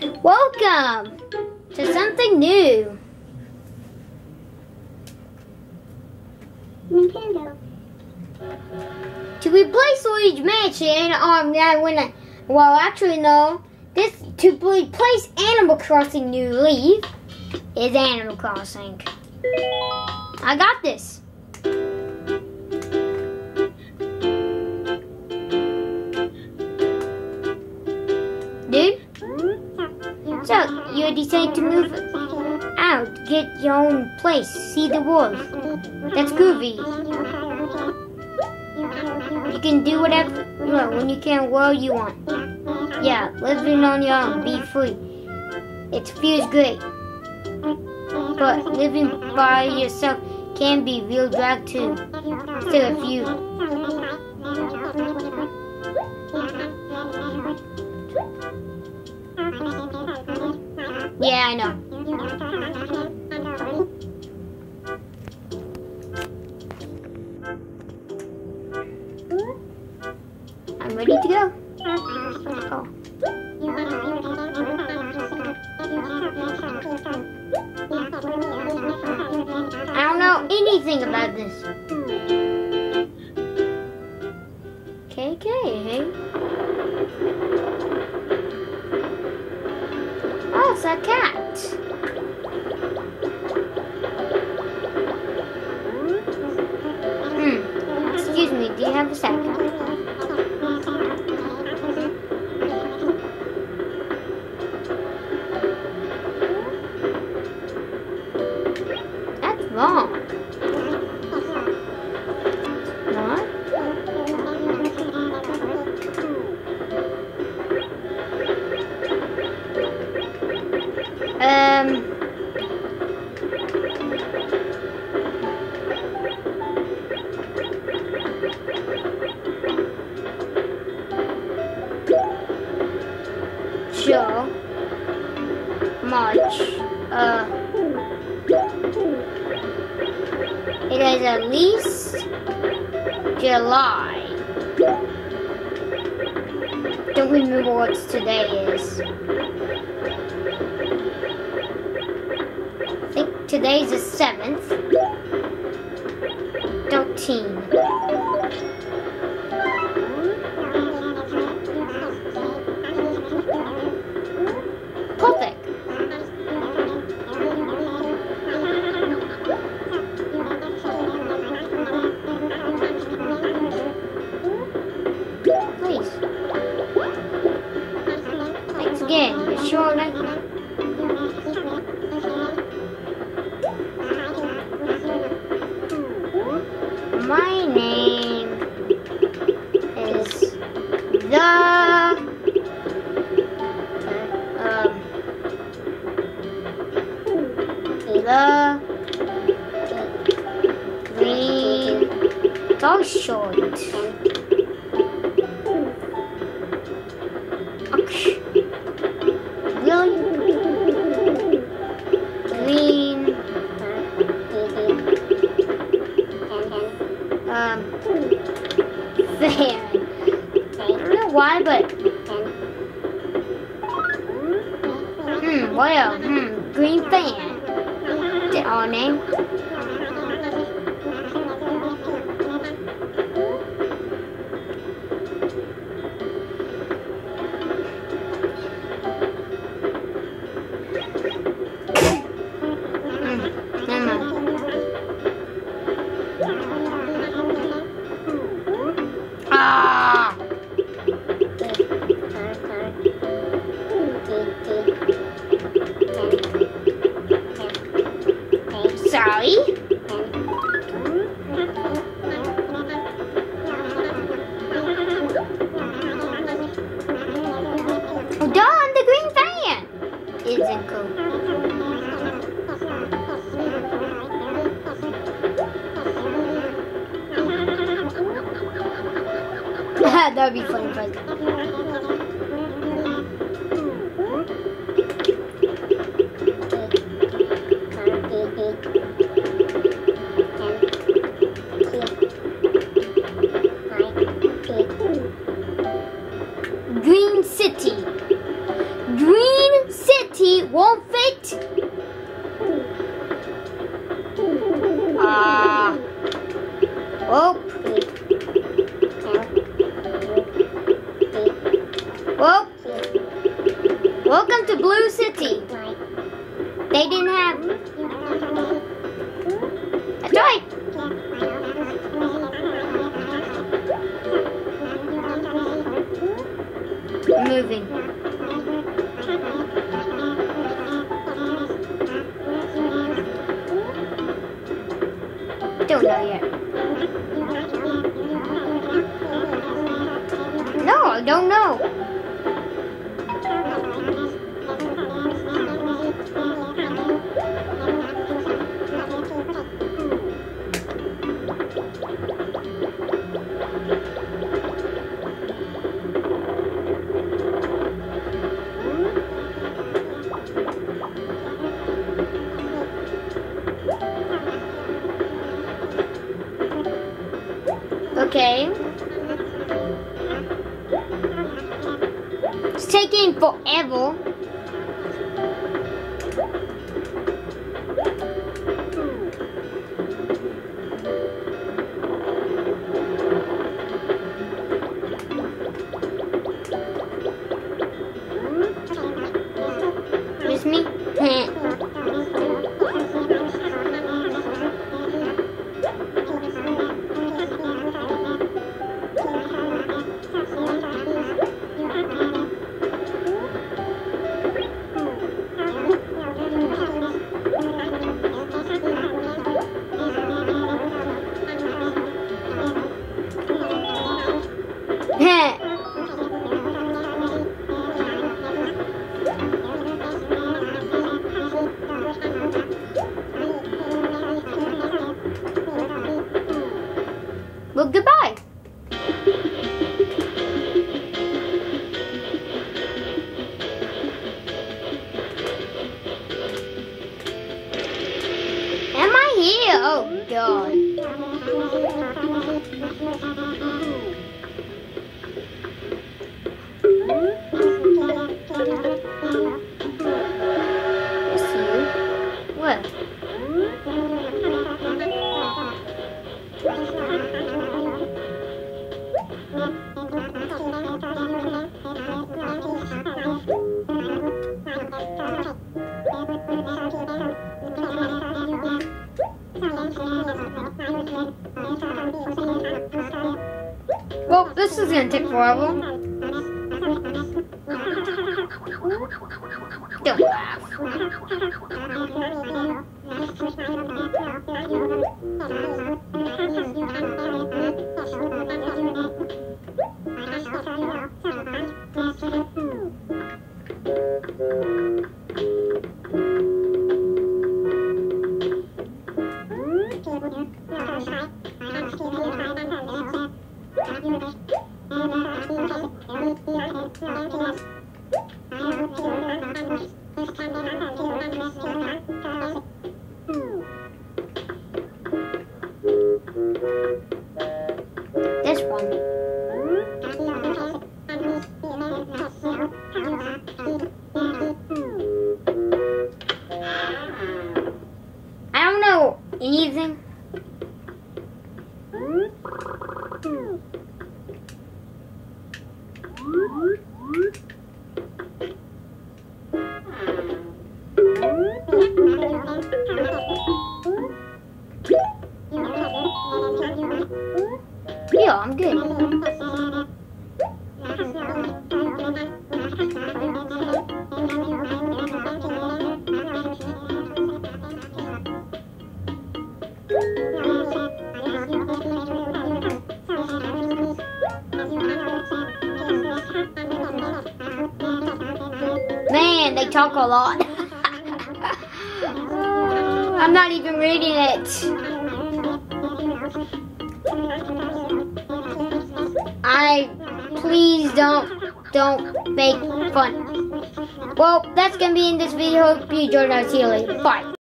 Welcome to something new. Nintendo. To replace Luigi Mansion, um, yeah, when I, well, actually, no. This, to replace Animal Crossing New Leaf, is Animal Crossing. I got this. So you decide to move out, get your own place, see the world. That's groovy. You can do whatever when you can where you want. Yeah, living on your own, be free. It feels great. But living by yourself can be real drag too. Still if you Yeah, I know. I'm ready to go. Oh. I don't know anything about this. It's a cat. Hmm. Excuse me, do you have a second? That's wrong. much. Uh, it is at least July. Don't remember what today is. I think today's the 7th. 13. Dog short. Okay. Green um fan. I don't know why, but hmm, well, hmm, green fan. It our name? That'd be funny, Well, welcome to Blue City. They didn't have. That's. Moving. Okay. It's taking forever. What? Well, this is gonna take forever. Don't laugh. Talk a lot. I'm not even reading it. I please don't don't make fun. Well, that's gonna be in this video. Hope you enjoyed. I'll see you later. Bye.